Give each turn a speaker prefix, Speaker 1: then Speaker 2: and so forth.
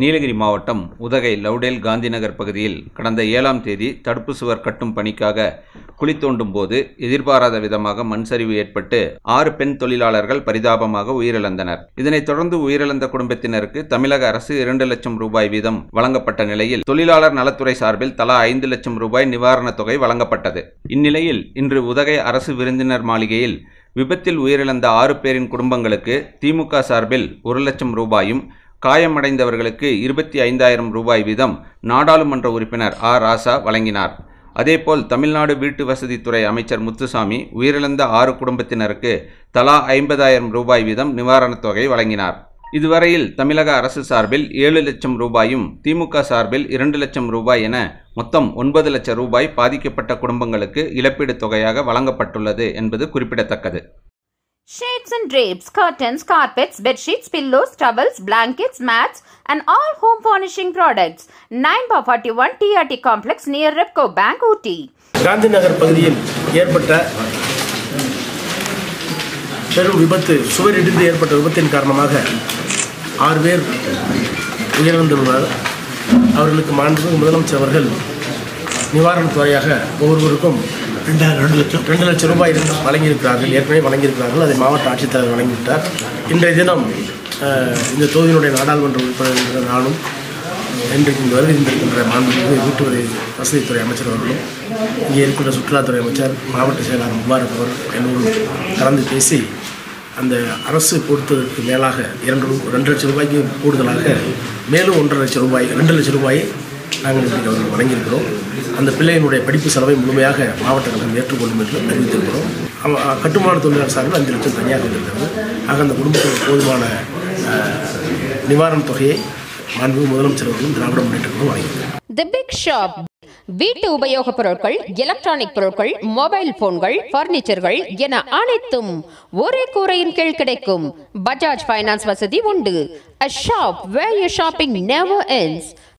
Speaker 1: நீலகிரி மாவட்டம் உதகை லவுடேல் காந்திநகர் பகுதியில் கடந்த ஏழாம் தேதி தடுப்பு சுவர் கட்டும் பணிக்காக குழி தோண்டும் போது எதிர்பாராத விதமாக மண் சரிவு ஏற்பட்டு ஆறு பெண் தொழிலாளர்கள் பரிதாபமாக உயிரிழந்தனர். இதனைத் தொடர்ந்து உயிரிழந்த குடும்பத்தினருக்கு தமிழக அரசு இரண்டு லட்சம் ரூபாய் வீதம் வழங்கப்பட்ட நிலையில் தொழிலாளர் நலத்துறை சார்பில் தலா ஐந்து லட்சம் ரூபாய் நிவாரணத் தொகை வழங்கப்பட்டது. இந்நிலையில் இன்று உதகை அரசு விருந்தினர் மாளிகையில் விபத்தில் உயிரிழந்த ஆறு பேரின் குடும்பங்களுக்கு திமுக சார்பில் ஒரு லட்சம் ரூபாயும் காயமடைந்தவர்களுக்கு இருபத்தி ஐந்தாயிரம் ரூபாய் வீதம் நாடாளுமன்ற உறுப்பினர் ஆ. ராசா வழங்கினார். அதேபோல் தமிழ்நாடு வீட்டு வசதித்துறை அமைச்சர் முத்துசாமி உயிரிழந்த ஆறு குடும்பத்தினருக்கு தலா ஐம்பதாயிரம் ரூபாய் வீதம் நிவாரணத் தொகை வழங்கினார். இதுவரையில் தமிழக அரசு சார்பில் ஏழு லட்சம் ரூபாயும் திமுக சார்பில் இரண்டு லட்சம் ரூபாய் என மொத்தம் ஒன்பது லட்சம் ரூபாய் பாதிக்கப்பட்ட குடும்பங்களுக்கு இழப்பீடு தொகையாக வழங்கப்பட்டுள்ளது என்பது குறிப்பிடத்தக்கது.
Speaker 2: Shades and drapes, curtains, carpets, bedsheets, pillows, towels, blankets, mats, and all home furnishing products. 9 by 41 TRT complex near Repco Bank, Ooty.
Speaker 3: Gandhi Nagar பகுதியில் ஏற்பட்ட பெரும் விபத்து சுவர் இடிந்து ஏற்பட்ட விபத்தின் காரணமாக ஆறு பேர் உயிரிழந்துள்ளனர் அவர்களுக்கு மாண்பு முதலமைச்சர் அவர்கள் நிவாரணத் தொகையாக ஒவ்வொருவருக்கும் ரெண்டு லட்சம் ரெண்டு லட்சம் ரூபாய் வழங்கியிருக்கிறார்கள். ஏற்கனவே வழங்கியிருக்கிறார்கள். அதை மாவட்ட ஆட்சித்தலைவர் வழங்கிவிட்டார். இன்றைய தினம் இந்த தொகுதியினுடைய நாடாளுமன்ற உறுப்பினர் என்கிற நானும் இன்றைக்கு இங்கு வருகை இருந்திருக்கின்ற மாண்புமிகு வீட்டுவரி வசதித்துறை அமைச்சர் அவர்களும் இங்கே இருக்கின்ற சுற்றுலாத்துறை அமைச்சர் மாவட்ட செயலாளர் முபாரக் அவர் எல்லோரும் கலந்து பேசி அந்த அரசு கொடுத்ததற்கு மேலாக இரண்டு ரெண்டு லட்சம் ரூபாய்க்கு கூடுதலாக மேலும் ஒன்றரை லட்சம் ரூபாய் ரெண்டு லட்சம் ரூபாயை நாங்கள் இன்றைக்கு அவர்கள் வழங்கியிருக்கிறோம் அந்த பிள்ளையினுடைய படிப்பு செலவை முழுமையாக மாவட்ட கழகம் ஏற்றுக்கொள்ளும் என்று அறிவித்திருக்கிறோம். கட்டுமான தொழிலாளர் சார்பில் அஞ்சு லட்சம் தனியாக வந்திருக்கிறது ஆக அந்த குடும்பத்துக்கு போதுமான நிவாரணத் தொகையை மாண்பு முதலமைச்சர் அவர்களும் திராவிட முன்னேற்றங்களும் கழகம் வழங்கியிருக்கிறார்
Speaker 2: The Big Shop. வீட்டு உபயோகப் பொருட்கள் எலக்ட்ரானிக் பொருட்கள் மொபைல் போன்கள் பர்னிச்சர்கள் என அனைத்தும் ஒரே கூரையின் கீழ் கிடைக்கும். பஜாஜ் ஃபைனான்ஸ் வசதி உண்டு. A shop where your shopping never ends.